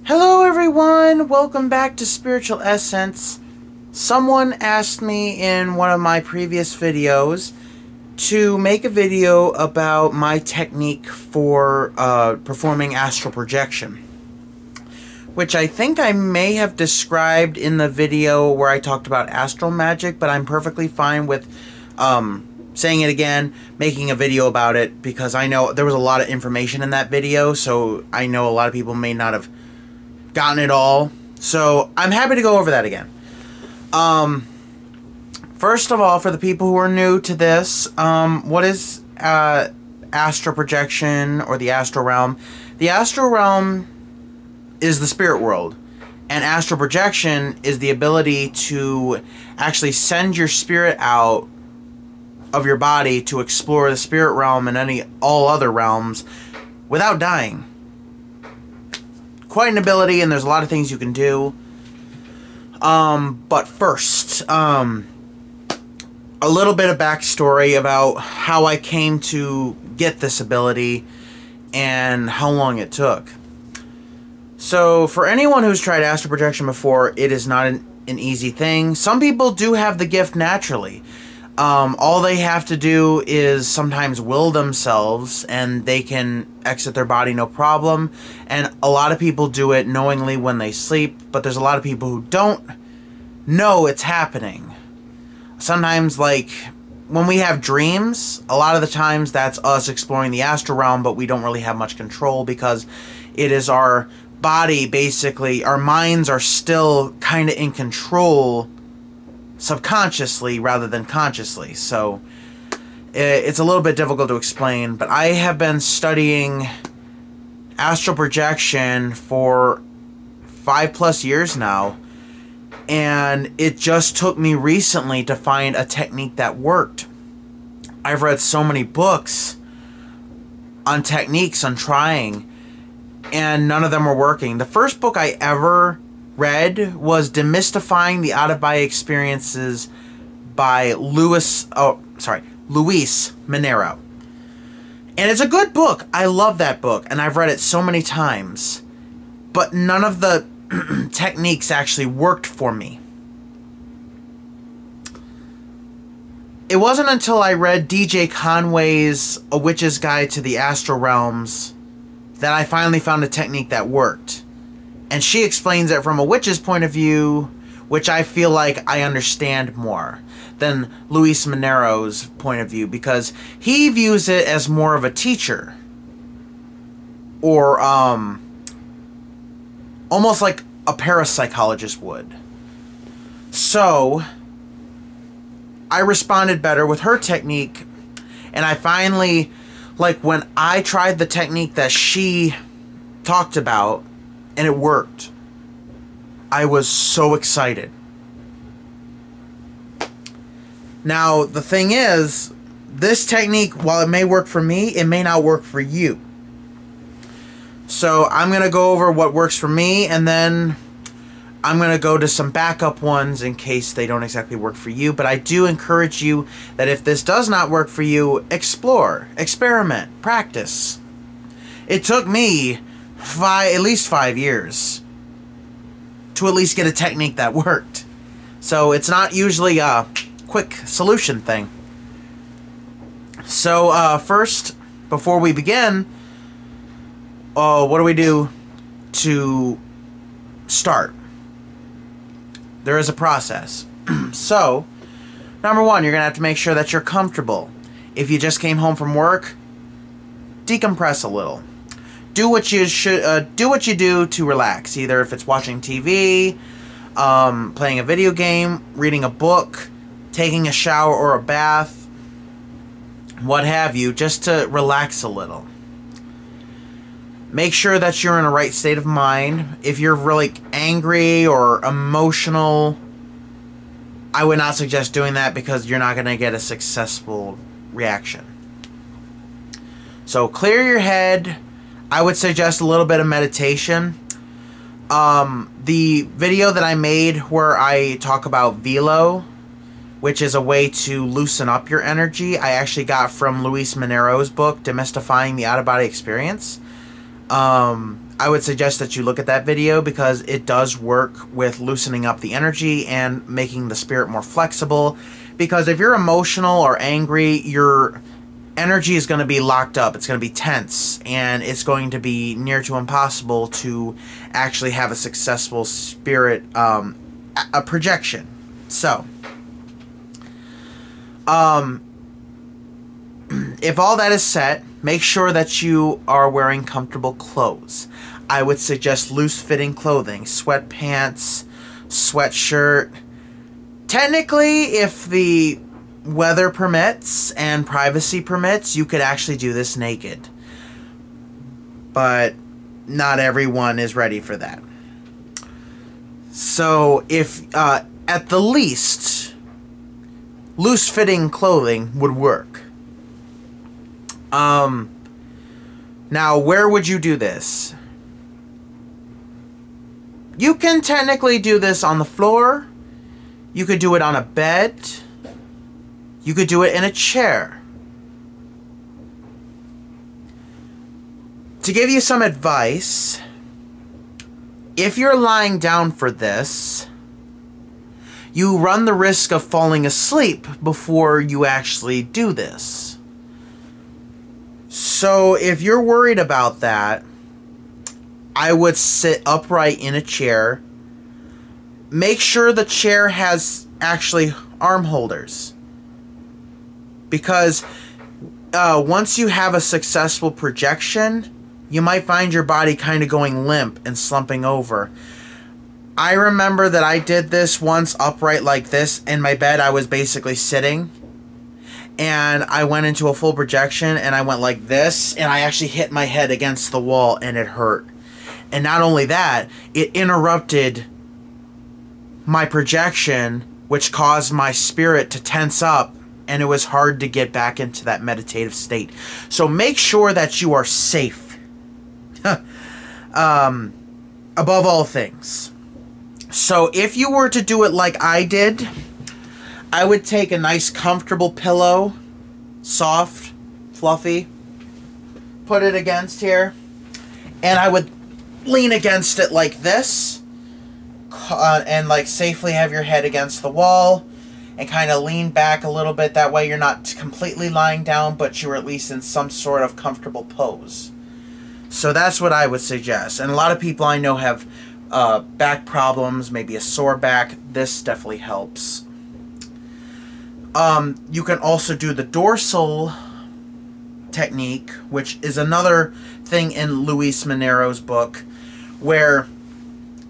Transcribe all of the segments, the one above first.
Hello, everyone. Welcome back to Spiritual Essence. Someone asked me in one of my previous videos to make a video about my technique for uh, performing astral projection, which I think I may have described in the video where I talked about astral magic, but I'm perfectly fine with um, saying it again, making a video about it, because I know there was a lot of information in that video, so I know a lot of people may not have gotten it all. So I'm happy to go over that again. Um, first of all, for the people who are new to this, um, what is uh, astral projection or the astral realm? The astral realm is the spirit world, and astral projection is the ability to actually send your spirit out of your body to explore the spirit realm and any all other realms without dying quite an ability, and there's a lot of things you can do. Um, but first, um, a little bit of backstory about how I came to get this ability and how long it took. So, for anyone who's tried astral projection before, it is not an, an easy thing. Some people do have the gift naturally. Um, all they have to do is sometimes will themselves and they can exit their body no problem. And a lot of people do it knowingly when they sleep, but there's a lot of people who don't know it's happening. Sometimes, like, when we have dreams, a lot of the times that's us exploring the astral realm, but we don't really have much control because it is our body basically, our minds are still kind of in control subconsciously rather than consciously. So it's a little bit difficult to explain, but I have been studying astral projection for five plus years now, and it just took me recently to find a technique that worked. I've read so many books on techniques on trying, and none of them were working. The first book I ever read was Demystifying the Out of Body Experiences by Louis oh sorry, Luis Minero. And it's a good book. I love that book and I've read it so many times. But none of the techniques actually worked for me. It wasn't until I read DJ Conway's A Witch's Guide to the Astral Realms that I finally found a technique that worked and she explains it from a witch's point of view, which I feel like I understand more than Luis Minero's point of view because he views it as more of a teacher or um almost like a parapsychologist would. So I responded better with her technique and I finally like when I tried the technique that she talked about and it worked. I was so excited. Now, the thing is, this technique, while it may work for me, it may not work for you. So I'm going to go over what works for me, and then I'm going to go to some backup ones in case they don't exactly work for you. But I do encourage you that if this does not work for you, explore, experiment, practice. It took me five, at least five years to at least get a technique that worked. So it's not usually a quick solution thing. So uh, first, before we begin, uh, what do we do to start? There is a process. so, number one, you're going to have to make sure that you're comfortable. If you just came home from work, decompress a little do what you should uh, do what you do to relax. Either if it's watching TV, um, playing a video game, reading a book, taking a shower or a bath, what have you, just to relax a little. Make sure that you're in a right state of mind. If you're really angry or emotional, I would not suggest doing that because you're not going to get a successful reaction. So clear your head I would suggest a little bit of meditation. Um, the video that I made where I talk about velo, which is a way to loosen up your energy, I actually got from Luis Minero's book, Demystifying the Out of Body Experience. Um, I would suggest that you look at that video because it does work with loosening up the energy and making the spirit more flexible. Because if you're emotional or angry, your energy is going to be locked up. It's going to be tense, and it's going to be near to impossible to actually have a successful spirit um, a projection. So, um, if all that is set, make sure that you are wearing comfortable clothes. I would suggest loose fitting clothing, sweatpants, sweatshirt. Technically, if the weather permits and privacy permits, you could actually do this naked. But not everyone is ready for that. So, if uh, at the least, loose fitting clothing would work. Um, now, where would you do this? You can technically do this on the floor. You could do it on a bed. You could do it in a chair. To give you some advice, if you're lying down for this, you run the risk of falling asleep before you actually do this. So if you're worried about that, I would sit upright in a chair. Make sure the chair has actually arm holders. Because uh, once you have a successful projection, you might find your body kind of going limp and slumping over. I remember that I did this once upright like this in my bed. I was basically sitting and I went into a full projection and I went like this and I actually hit my head against the wall and it hurt. And not only that, it interrupted my projection, which caused my spirit to tense up, and it was hard to get back into that meditative state. So make sure that you are safe. um, above all things. So if you were to do it like I did, I would take a nice comfortable pillow, soft, fluffy, put it against here, and I would lean against it like this uh, and like safely have your head against the wall and kind of lean back a little bit. That way you're not completely lying down but you're at least in some sort of comfortable pose. So that's what i would suggest. And a lot of people i know have uh, back problems maybe a sore back. This definitely helps. Um, you can also do the dorsal technique which is another thing in luis minero's book where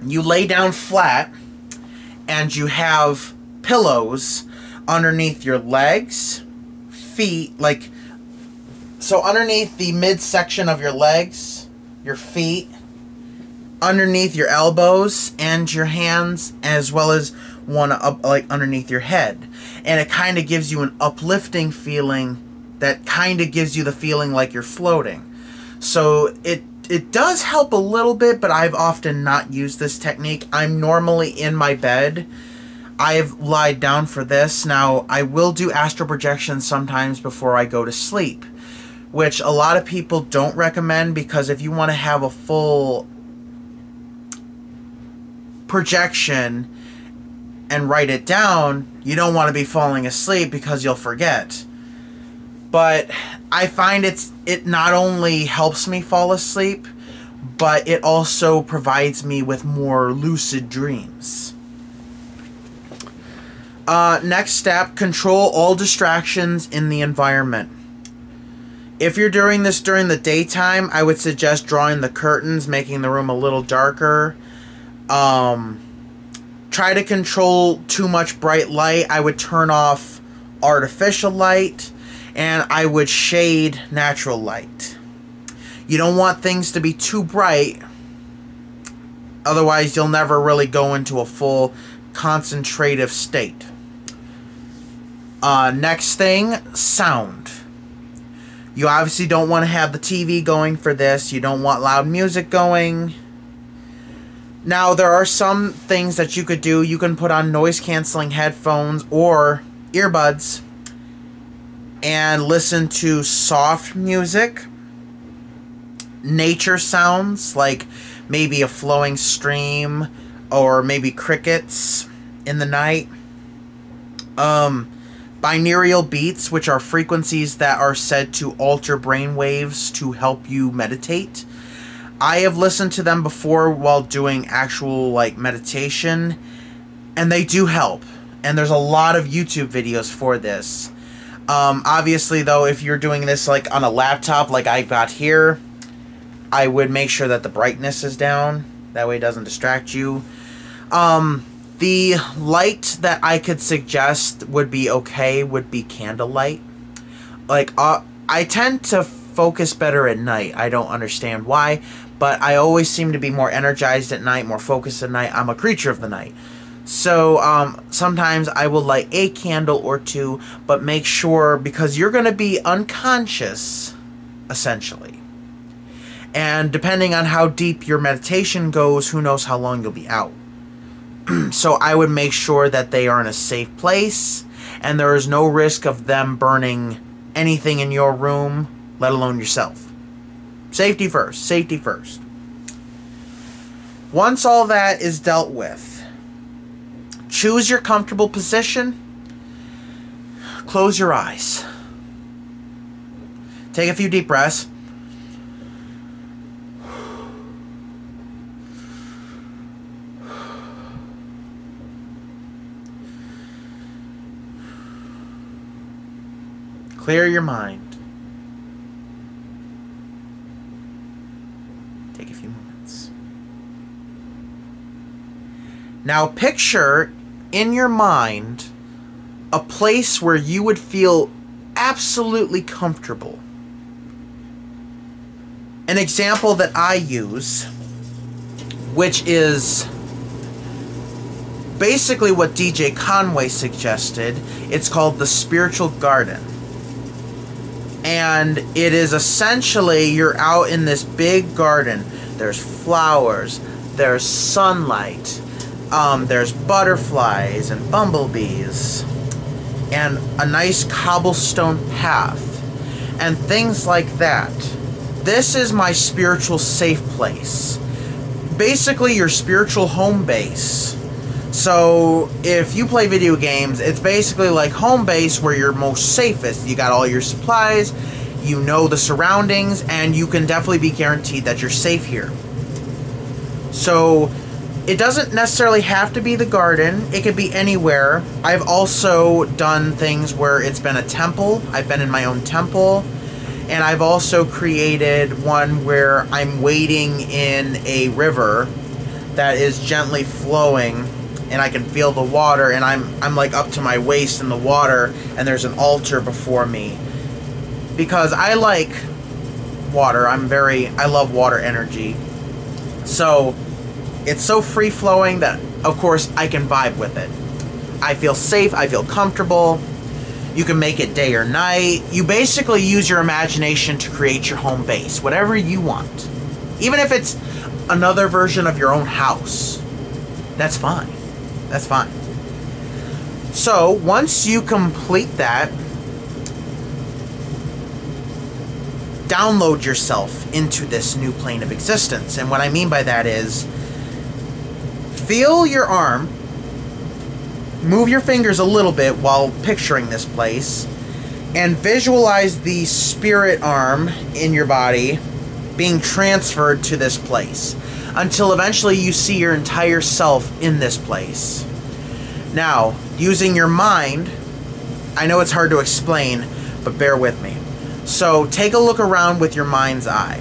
you lay down flat and you have pillows underneath your legs, feet, like so underneath the midsection of your legs, your feet, underneath your elbows and your hands, as well as one up like underneath your head. And it kind of gives you an uplifting feeling that kind of gives you the feeling like you're floating. So it it does help a little bit, but I've often not used this technique. I'm normally in my bed. I've lied down for this. Now, I will do astral projection sometimes before I go to sleep, which a lot of people don't recommend because if you want to have a full projection and write it down, you don't want to be falling asleep because you'll forget. But I find it's it not only helps me fall asleep, but it also provides me with more lucid dreams. Uh, next step, control all distractions in the environment. If you're doing this during the daytime, I would suggest drawing the curtains, making the room a little darker. Um, try to control too much bright light. I would turn off artificial light and I would shade natural light. You don't want things to be too bright, otherwise, you'll never really go into a full concentrative state. Uh, next thing, sound. You obviously don't want to have the TV going for this. You don't want loud music going. Now, there are some things that you could do. You can put on noise canceling headphones or earbuds and listen to soft music nature sounds, like maybe a flowing stream or maybe crickets in the night. Um, binaural beats, which are frequencies that are said to alter brain waves to help you meditate. I have listened to them before while doing actual like meditation, and they do help. And there's a lot of YouTube videos for this. Um, obviously, though, if you're doing this like on a laptop, like I got here, I would make sure that the brightness is down. That way, it doesn't distract you. Um, the light that I could suggest would be okay would be candlelight. Like, uh, I tend to focus better at night. I don't understand why, but I always seem to be more energized at night, more focused at night. I'm a creature of the night. So um, sometimes I will light a candle or two, but make sure because you're going to be unconscious, essentially. And depending on how deep your meditation goes, who knows how long you'll be out. so I would make sure that they are in a safe place and there is no risk of them burning anything in your room, let alone yourself. Safety first, safety first. Once all that is dealt with, choose your comfortable position. Close your eyes. Take a few deep breaths. Clear your mind. Take a few moments. Now picture in your mind a place where you would feel absolutely comfortable. An example that I use, which is basically what DJ Conway suggested, it's called the spiritual garden and it is essentially you're out in this big garden. There's flowers, there's sunlight, um, there's butterflies and bumblebees, and a nice cobblestone path, and things like that. This is my spiritual safe place. Basically, your spiritual home base. So, if you play video games, it's basically like home base where you're most safest. You got all your supplies, you know the surroundings, and you can definitely be guaranteed that you're safe here. So, it doesn't necessarily have to be the garden, it could be anywhere. I've also done things where it's been a temple, I've been in my own temple, and I've also created one where I'm wading in a river that is gently flowing and I can feel the water and I'm I'm like up to my waist in the water and there's an altar before me. Because I like water. I'm very I love water energy. So it's so free flowing that of course I can vibe with it. I feel safe, I feel comfortable. You can make it day or night. You basically use your imagination to create your home base, whatever you want. Even if it's another version of your own house, that's fine. That's fine. So, once you complete that, download yourself into this new plane of existence. And what I mean by that is feel your arm, move your fingers a little bit while picturing this place, and visualize the spirit arm in your body being transferred to this place until eventually you see your entire self in this place. Now, using your mind, I know it's hard to explain, but bear with me. So take a look around with your mind's eye.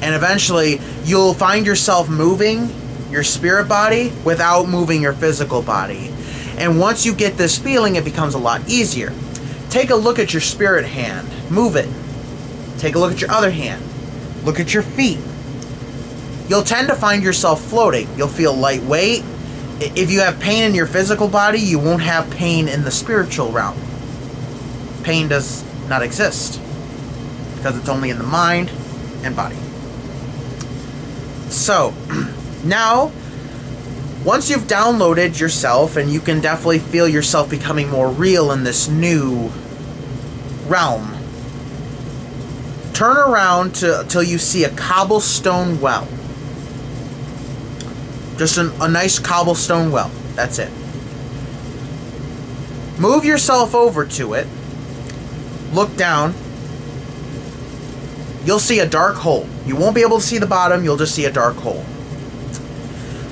And eventually, you'll find yourself moving your spirit body without moving your physical body. And once you get this feeling, it becomes a lot easier. Take a look at your spirit hand, move it. Take a look at your other hand, look at your feet, you'll tend to find yourself floating. You'll feel lightweight. If you have pain in your physical body, you won't have pain in the spiritual realm. Pain does not exist because it's only in the mind and body. So, now, once you've downloaded yourself and you can definitely feel yourself becoming more real in this new realm, Turn around to, till you see a cobblestone well. Just an, a nice cobblestone well. That's it. Move yourself over to it. Look down. You'll see a dark hole. You won't be able to see the bottom, you'll just see a dark hole.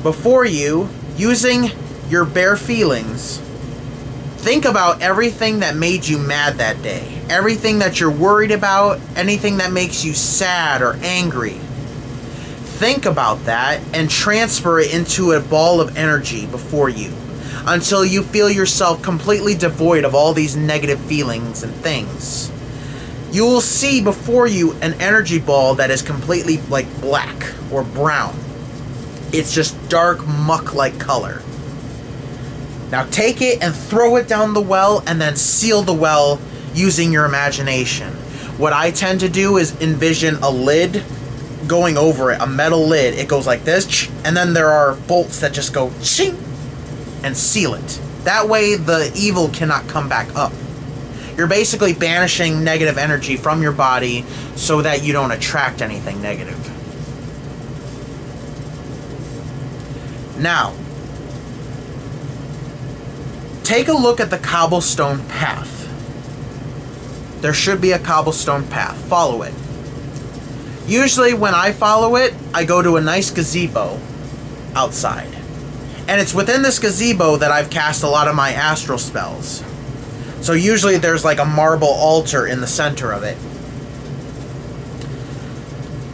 Before you, using your bare feelings, think about everything that made you mad that day. Everything that you're worried about, anything that makes you sad or angry. Think about that and transfer it into a ball of energy before you until you feel yourself completely devoid of all these negative feelings and things. You will see before you an energy ball that is completely like black or brown. It's just dark muck like color. Now take it and throw it down the well and then seal the well using your imagination. What I tend to do is envision a lid going over it, a metal lid. It goes like this, and then there are bolts that just go ching and seal it. That way the evil cannot come back up. You're basically banishing negative energy from your body so that you don't attract anything negative. Now, take a look at the cobblestone path. There should be a cobblestone path. Follow it. Usually when I follow it, I go to a nice gazebo outside. And it's within this gazebo that I've cast a lot of my astral spells. So usually there's like a marble altar in the center of it.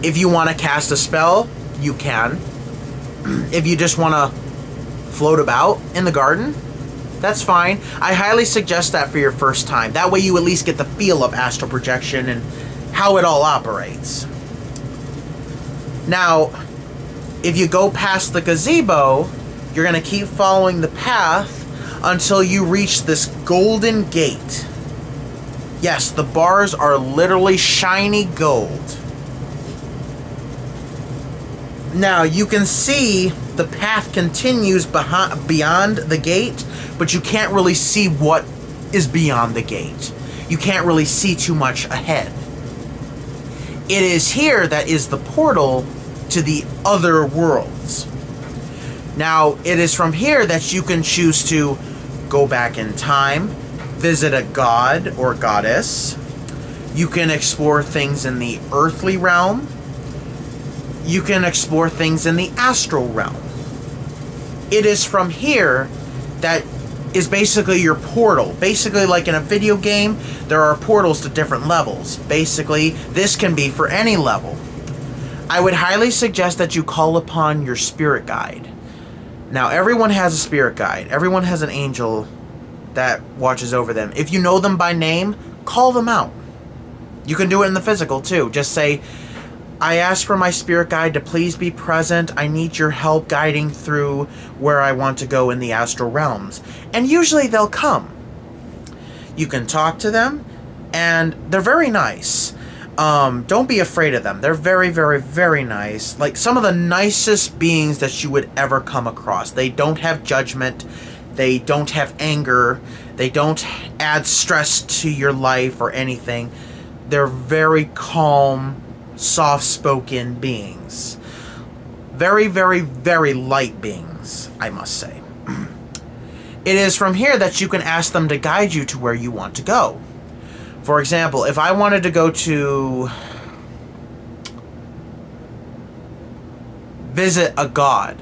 If you want to cast a spell, you can. if you just want to float about in the garden, that's fine. I highly suggest that for your first time. That way you at least get the feel of astral projection and how it all operates. Now, if you go past the gazebo, you're going to keep following the path until you reach this golden gate. Yes, the bars are literally shiny gold. Now, you can see the path continues behind, beyond the gate, but you can't really see what is beyond the gate. You can't really see too much ahead. It is here that is the portal to the other worlds. Now, it is from here that you can choose to go back in time, visit a god or goddess. You can explore things in the earthly realm. You can explore things in the astral realm. It is from here that is basically your portal. Basically, like in a video game, there are portals to different levels. Basically, this can be for any level. I would highly suggest that you call upon your spirit guide. Now, everyone has a spirit guide. Everyone has an angel that watches over them. If you know them by name, call them out. You can do it in the physical, too. Just say, I ask for my spirit guide to please be present. I need your help guiding through where I want to go in the astral realms. And usually they'll come. You can talk to them, and they're very nice. Um, don't be afraid of them. They're very, very, very nice. Like some of the nicest beings that you would ever come across. They don't have judgment. They don't have anger. They don't add stress to your life or anything. They're very calm, soft spoken beings. Very, very, very light beings, I must say. it is from here that you can ask them to guide you to where you want to go. For example, if I wanted to go to visit a god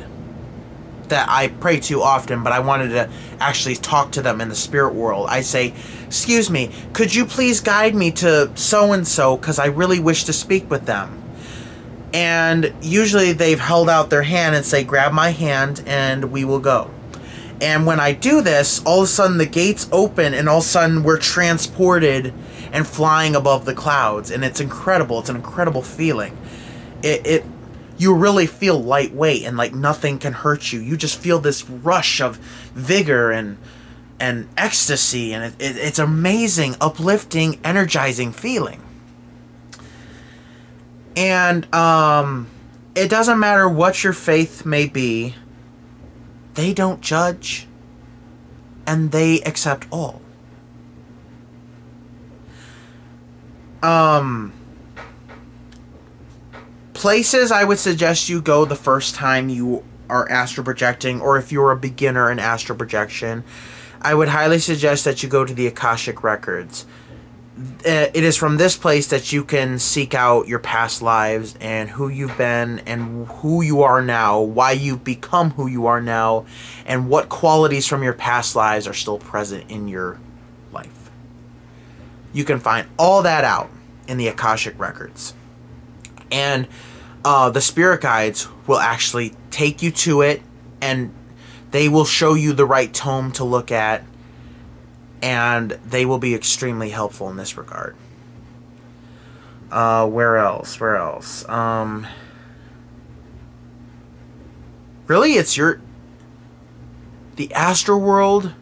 that I pray to often, but I wanted to actually talk to them in the spirit world, I say, Excuse me, could you please guide me to so and so because I really wish to speak with them? And usually they've held out their hand and say, Grab my hand and we will go. And when I do this, all of a sudden the gates open and all of a sudden we're transported and flying above the clouds. And it's incredible. It's an incredible feeling. It, it you really feel lightweight and like nothing can hurt you. You just feel this rush of vigor and and ecstasy and it, it, it's amazing, uplifting, energizing feeling. And um, it doesn't matter what your faith may be, they don't judge and they accept all. Um, places I would suggest you go the first time you are astral projecting, or if you're a beginner in astral projection, I would highly suggest that you go to the Akashic Records. Uh, it is from this place that you can seek out your past lives and who you've been and who you are now, why you've become who you are now, and what qualities from your past lives are still present in your life. You can find all that out in the Akashic Records. And uh, the spirit guides will actually take you to it and they will show you the right tome to look at and they will be extremely helpful in this regard. Uh, where else? Where else? Um, really, it's your the astral world.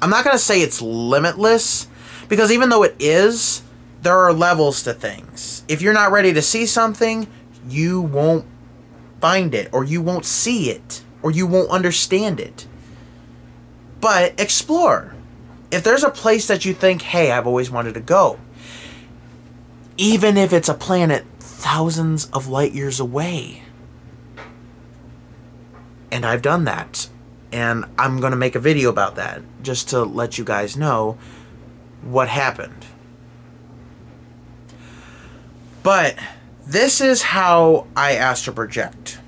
I'm not gonna say it's limitless because even though it is, there are levels to things. If you're not ready to see something, you won't find it, or you won't see it, or you won't understand it. But explore. If there's a place that you think, hey, I've always wanted to go, even if it's a planet thousands of light years away, and I've done that, and I'm going to make a video about that just to let you guys know what happened. But this is how I astral project.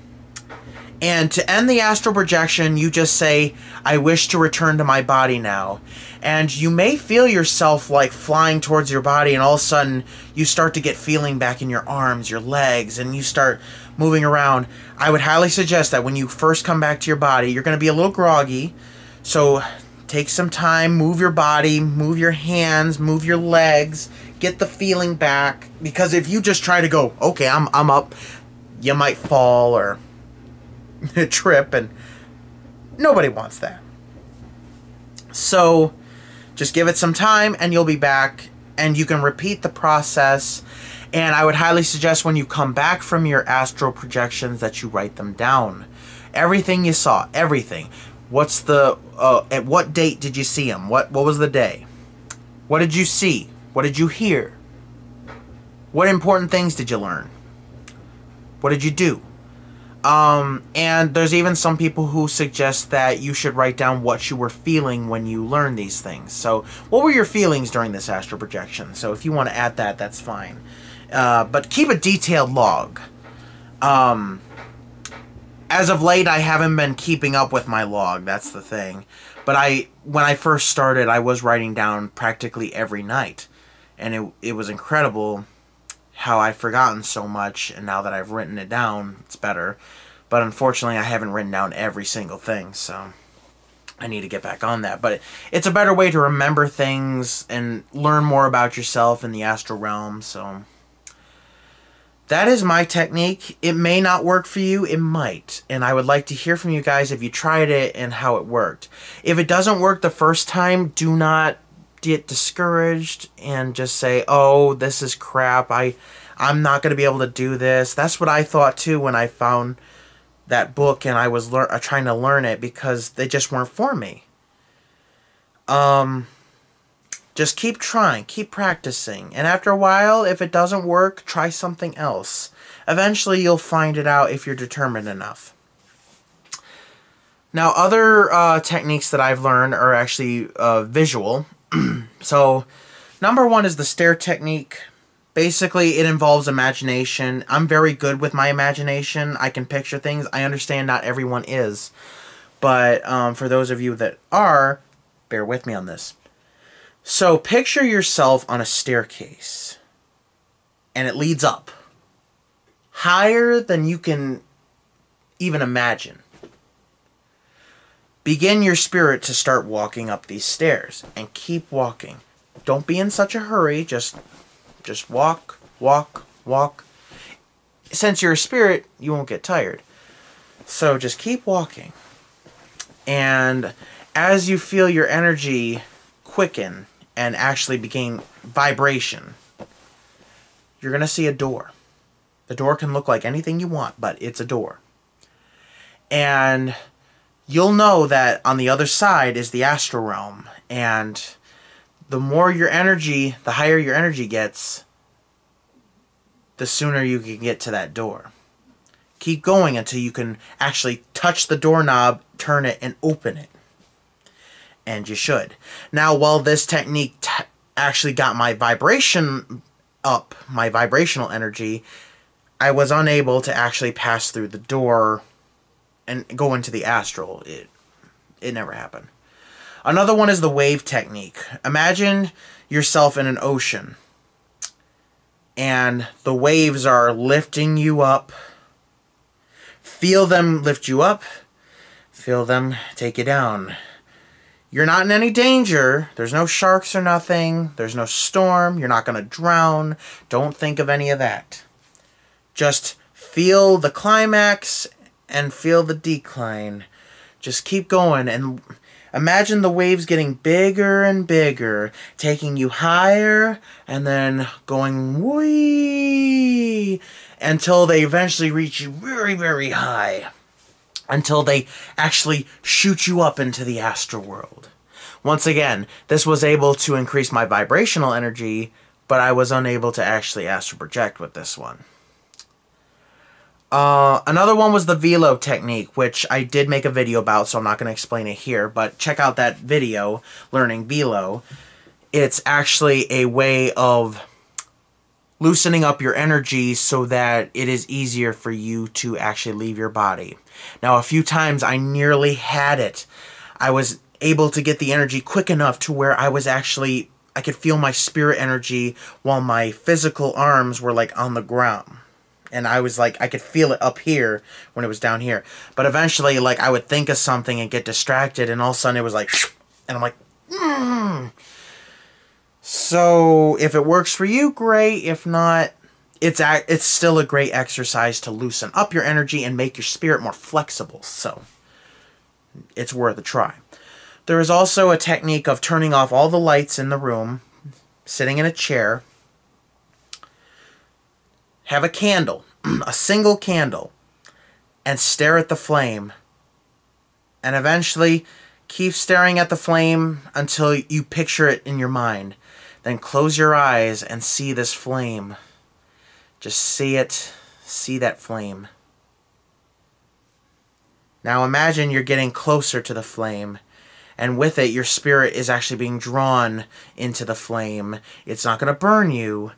And to end the astral projection, you just say, I wish to return to my body now. And you may feel yourself like flying towards your body, and all of a sudden you start to get feeling back in your arms, your legs, and you start moving around. I would highly suggest that when you first come back to your body, you're going to be a little groggy. So take some time, move your body, move your hands, move your legs, get the feeling back. Because if you just try to go, okay, I'm, I'm up, you might fall or trip, and nobody wants that. So just give it some time and you'll be back and you can repeat the process. And I would highly suggest when you come back from your astral projections that you write them down. Everything you saw, everything. What's the uh, at what date did you see him? What what was the day? What did you see? What did you hear? What important things did you learn? What did you do? Um, and there's even some people who suggest that you should write down what you were feeling when you learned these things. So, what were your feelings during this astral projection? So, if you want to add that, that's fine. Uh, but keep a detailed log. Um, as of late, I haven't been keeping up with my log. That's the thing. But I, when I first started, I was writing down practically every night, and it it was incredible how I've forgotten so much, and now that I've written it down, it's better. But unfortunately, I haven't written down every single thing, so I need to get back on that. But it's a better way to remember things and learn more about yourself in the astral realm, so that is my technique. It may not work for you, it might. And I would like to hear from you guys if you tried it and how it worked. If it doesn't work the first time, do not get discouraged and just say, "Oh, this is crap. I I'm not going to be able to do this." That's what I thought too when I found that book and I was lear- trying to learn it because they just weren't for me. Um just keep trying, keep practicing. And after a while, if it doesn't work, try something else. Eventually, you'll find it out if you're determined enough. Now, other uh, techniques that I've learned are actually uh, visual. so, number one is the stair technique. Basically, it involves imagination. I'm very good with my imagination. I can picture things. I understand not everyone is. But um, for those of you that are, bear with me on this. So picture yourself on a staircase and it leads up higher than you can even imagine. Begin your spirit to start walking up these stairs and keep walking. Don't be in such a hurry, just just walk, walk, walk. Since you're a spirit, you won't get tired. So just keep walking. And as you feel your energy quicken and actually begin vibration, you're going to see a door. The door can look like anything you want, but it's a door. And you'll know that on the other side is the astral realm. And the more your energy, the higher your energy gets, the sooner you can get to that door. Keep going until you can actually touch the doorknob, turn it, and open it. And you should. Now, while this technique actually got my vibration up, my vibrational energy, I was unable to actually pass through the door and go into the astral. It, it never happened. Another one is the wave technique. Imagine yourself in an ocean and the waves are lifting you up. Feel them lift you up. Feel them take you down. You're not in any danger. There's no sharks or nothing. There's no storm. You're not going to drown. Don't think of any of that. Just feel the climax and feel the decline. Just keep going and Imagine the waves getting bigger and bigger, taking you higher and then going wee until they eventually reach you very, very high. Until they actually shoot you up into the astral world. Once again, this was able to increase my vibrational energy, but I was unable to actually astral project with this one. Uh, another one was the velo technique, which I did make a video about, so I'm not going to explain it here, but check out that video, Learning Velo. It's actually a way of loosening up your energy so that it is easier for you to actually leave your body. Now, a few times I nearly had it. I was able to get the energy quick enough to where I was actually, I could feel my spirit energy while my physical arms were like on the ground and I was like, I could feel it up here when it was down here. But eventually, like, I would think of something and get distracted, and all of a sudden it was like, and I'm like, mm. So, if it works for you, great. If not, it's a, it's still a great exercise to loosen up your energy and make your spirit more flexible. So, it's worth a try. There is also a technique of turning off all the lights in the room, sitting in a chair, have a candle, a single candle, and stare at the flame. And eventually keep staring at the flame until you picture it in your mind. Then close your eyes and see this flame. Just see it, see that flame. Now imagine you're getting closer to the flame, and with it, your spirit is actually being drawn into the flame. It's not going to burn you,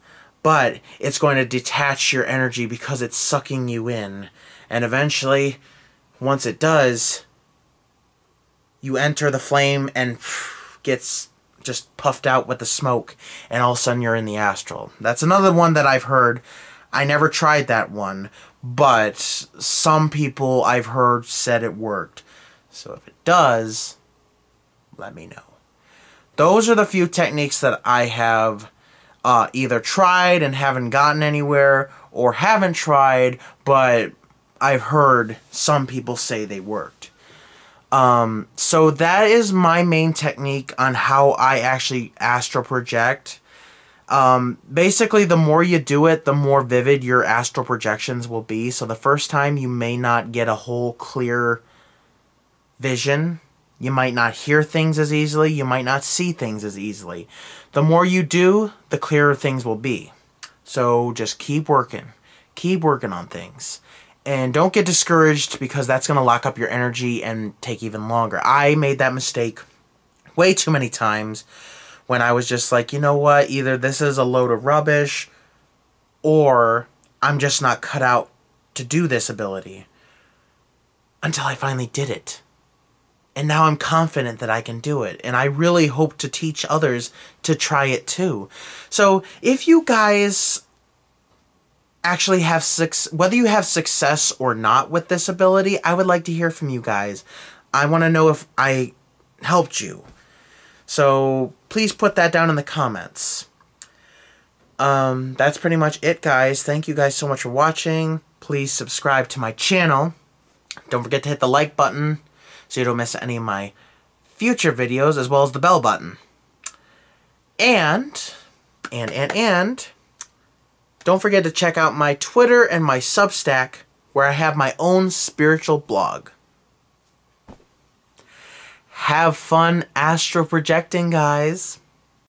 but it's going to detach your energy because it's sucking you in. And eventually, once it does, you enter the flame and gets just puffed out with the smoke, and all of a sudden you're in the astral. That's another one that I've heard. I never tried that one, but some people I've heard said it worked. So if it does, let me know. Those are the few techniques that I have uh, either tried and haven't gotten anywhere or haven't tried, but I've heard some people say they worked. Um, so that is my main technique on how I actually astral project. Um, basically, the more you do it, the more vivid your astral projections will be. So the first time you may not get a whole clear vision you might not hear things as easily. You might not see things as easily. The more you do, the clearer things will be. So just keep working. Keep working on things. And don't get discouraged because that's going to lock up your energy and take even longer. I made that mistake way too many times when I was just like, you know what? Either this is a load of rubbish or I'm just not cut out to do this ability. Until I finally did it and now I'm confident that I can do it. And I really hope to teach others to try it too. So if you guys actually have six, whether you have success or not with this ability, I would like to hear from you guys. I want to know if I helped you. So please put that down in the comments. Um, that's pretty much it, guys. Thank you guys so much for watching. Please subscribe to my channel. Don't forget to hit the like button so you don't miss any of my future videos as well as the bell button. And, and, and, and, don't forget to check out my Twitter and my Substack where I have my own spiritual blog. Have fun astro projecting, guys.